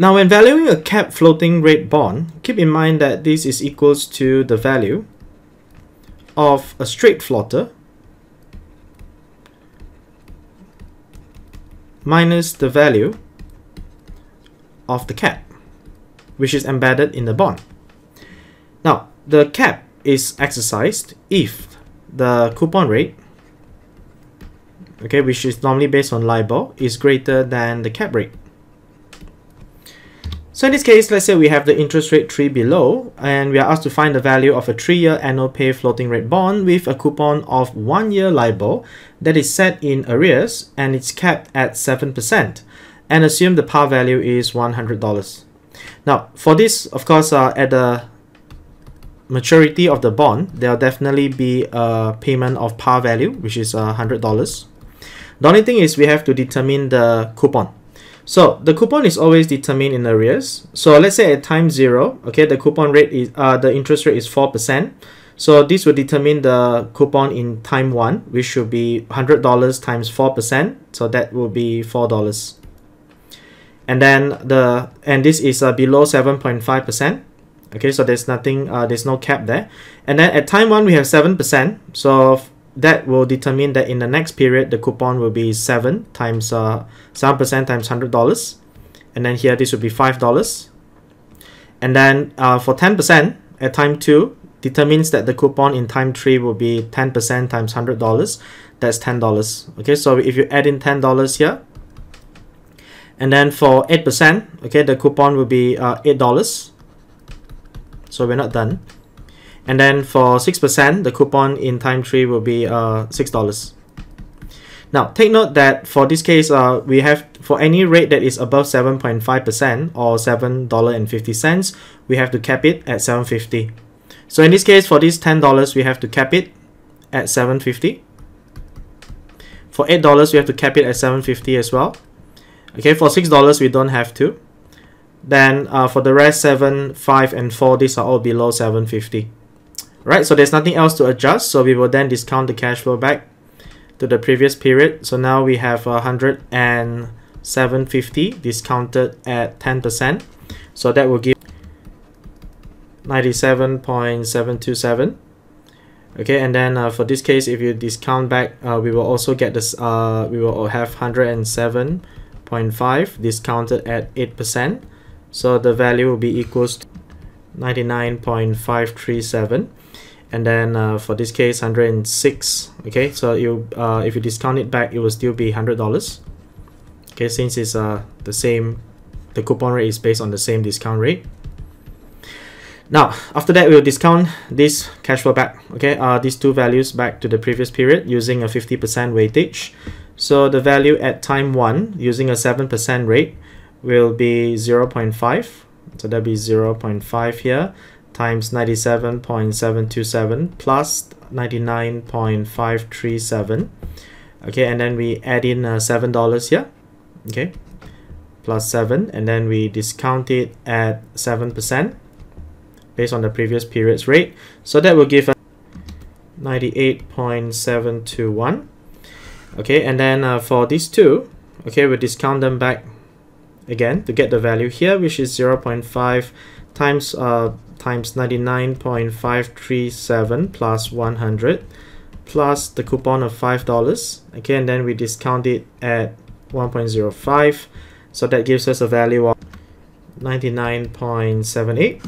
Now when valuing a cap floating rate bond, keep in mind that this is equals to the value of a straight floater minus the value of the cap, which is embedded in the bond. Now, the cap is exercised if the coupon rate, okay, which is normally based on LIBOR, is greater than the cap rate. So in this case, let's say we have the interest rate tree below, and we are asked to find the value of a 3-year annual pay floating rate bond with a coupon of 1-year LIBOR that is set in arrears and it's capped at 7%, and assume the par value is $100. Now, for this, of course, uh, at the maturity of the bond, there will definitely be a payment of par value, which is $100. The only thing is we have to determine the coupon. So the coupon is always determined in arrears. So let's say at time zero, okay, the coupon rate is uh, the interest rate is four percent. So this will determine the coupon in time one, which should be hundred dollars times four percent. So that will be four dollars. And then the and this is uh, below seven point five percent. Okay, so there's nothing, uh, there's no cap there. And then at time one we have seven percent. So that will determine that in the next period the coupon will be 7 times uh, 7% times $100 and then here this will be $5 and then uh, for 10% at time 2 determines that the coupon in time 3 will be 10% times $100 that's $10 okay so if you add in $10 here and then for 8% okay the coupon will be uh, $8 so we're not done and then for 6%, the coupon in time 3 will be uh, $6. Now, take note that for this case, uh, we have for any rate that is above 7.5% or $7.50, we have to cap it at 750 So in this case, for this $10, we have to cap it at 750 For $8, we have to cap it at 750 as well. Okay, for $6, we don't have to. Then uh, for the rest, 7, 5, and 4, these are all below 750 right? So there's nothing else to adjust. So we will then discount the cash flow back to the previous period. So now we have 100 and 750 discounted at 10%. So that will give 97.727. Okay, and then uh, for this case, if you discount back, uh, we will also get this, uh, we will have 107.5 discounted at 8%. So the value will be equals to 99.537 and then uh, for this case 106 okay? So you uh, if you discount it back it will still be hundred dollars. Okay since it's uh, the same the coupon rate is based on the same discount rate. Now after that we'll discount this cash flow back okay? Uh, these two values back to the previous period using a 50% weightage. So the value at time 1 using a 7% rate will be 0.5 so that'll be 0.5 here times 97.727 plus 99.537 okay and then we add in uh, seven dollars here. Okay plus 7 and then we discount it at 7% based on the previous period's rate. So that will give us 98.721 okay and then uh, for these two okay we discount them back again to get the value here which is 0.5 times uh, times 99.537 plus 100 plus the coupon of $5 again then we discount it at 1.05 so that gives us a value of 99.78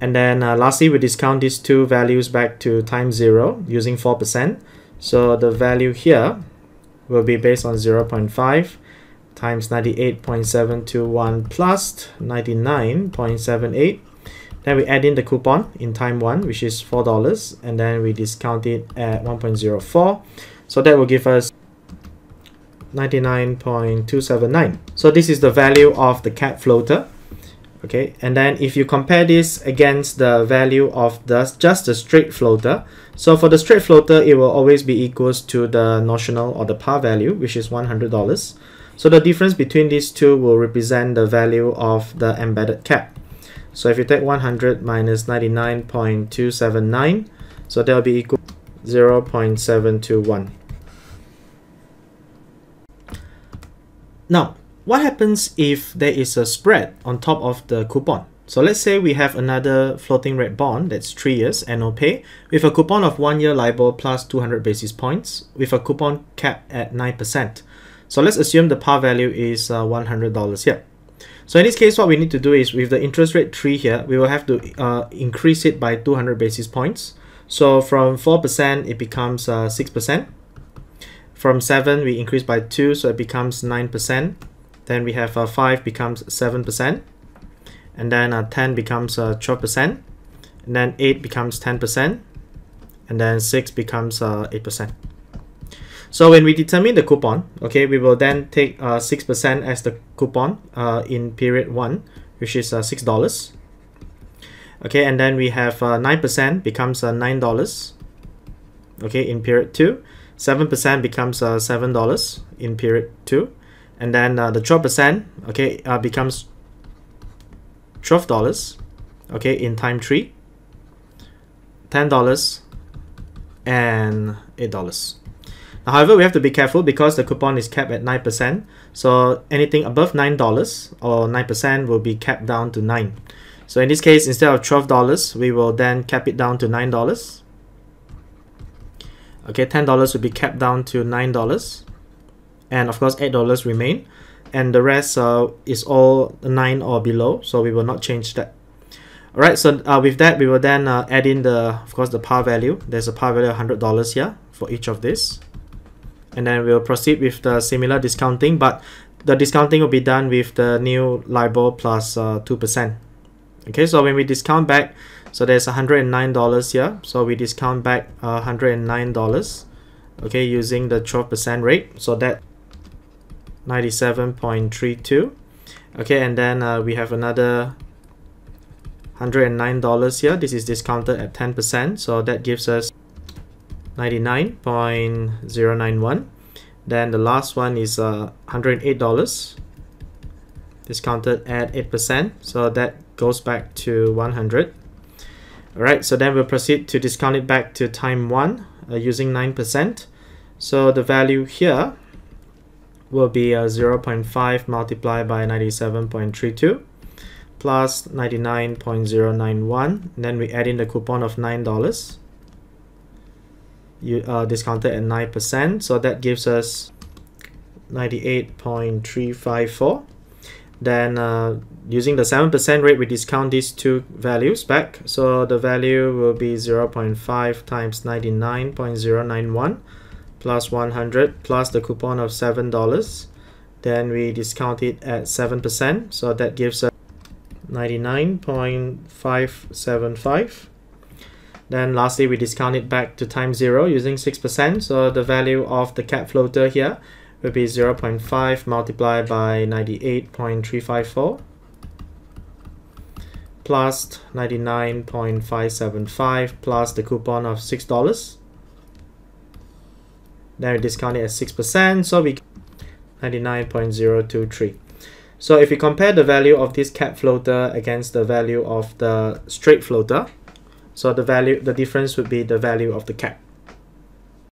and then uh, lastly we discount these two values back to time 0 using 4% so the value here will be based on 0.5 times 98.721 plus 99.78 then we add in the coupon in time 1 which is $4 and then we discount it at 1.04 so that will give us 99.279 so this is the value of the cap floater okay? And then if you compare this against the value of the just the straight floater so for the straight floater it will always be equals to the notional or the par value which is $100 so the difference between these two will represent the value of the embedded cap so if you take 100 minus 99.279, so that will be equal 0 0.721. Now, what happens if there is a spread on top of the coupon? So let's say we have another floating rate bond that's 3 years annual pay with a coupon of 1 year LIBOR plus 200 basis points with a coupon cap at 9%. So let's assume the par value is uh, $100 here. So in this case, what we need to do is with the interest rate tree here, we will have to uh, increase it by 200 basis points. So from 4%, it becomes uh, 6%. From 7, we increase by 2, so it becomes 9%. Then we have uh, 5 becomes 7%. And then uh, 10 becomes uh, 12%. And then 8 becomes 10%. And then 6 becomes uh, 8%. So when we determine the coupon, okay, we will then take 6% uh, as the coupon uh, in period 1, which is uh, $6. Okay, and then we have 9% becomes $9, okay, in period 2. 7% becomes uh, $7 in period 2 and then uh, the 12% okay uh, becomes $12 okay in time 3 $10 and $8 now, however we have to be careful because the coupon is capped at 9% so anything above $9 or 9% will be capped down to 9 so in this case instead of $12 we will then cap it down to $9 okay $10 will be capped down to $9 and of course $8 remain. And the rest uh, is all 9 or below so we will not change that. Alright so uh, with that we will then uh, add in the of course the par value. There's a par value of $100 here for each of this and then we'll proceed with the similar discounting but the discounting will be done with the new LIBOR plus 2% uh, okay so when we discount back so there's $109 here. So we discount back uh, $109 okay using the 12% rate. So that 97.32 okay and then uh, we have another $109 here. This is discounted at 10% so that gives us 99.091 then the last one is uh, $108 discounted at 8% so that goes back to 100 alright so then we'll proceed to discount it back to time 1 uh, using 9% so the value here will be uh, 0.5 multiplied by 97.32 plus 99.091 then we add in the coupon of $9 you uh, discounted at 9% so that gives us 98.354 then uh, using the 7% rate we discount these two values back. So the value will be 0.5 times 99.091 plus 100 plus the coupon of $7 then we discount it at 7% so that gives us 99.575 then lastly we discount it back to time 0 using 6% so the value of the cap floater here will be 0.5 multiplied by 98.354 plus 99.575 plus the coupon of $6 then we discount it at 6%, so we 99.023. So if we compare the value of this cap floater against the value of the straight floater, so the value, the difference would be the value of the cap.